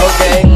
okay.